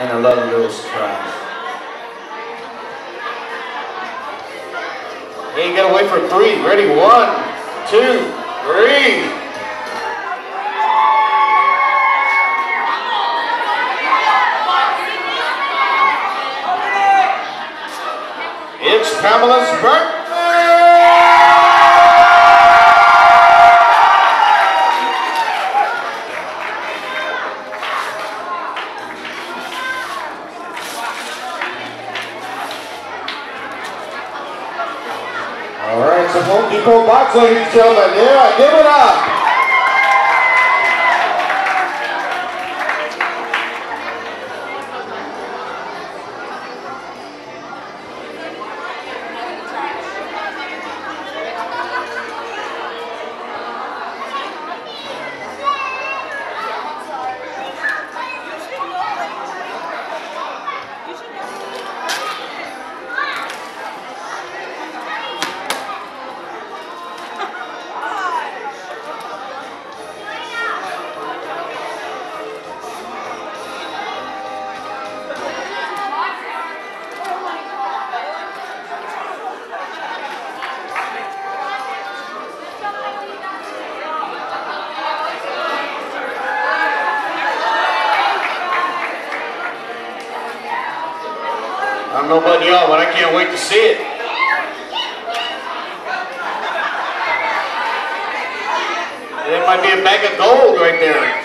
and a lovely little surprise. Hey, you gotta wait for three. Ready? One, two, three. It's Pamela's birthday! Home Depot box, ladies and gentlemen. Yeah, give it up. I don't know about y'all, but I can't wait to see it. That might be a bag of gold right there.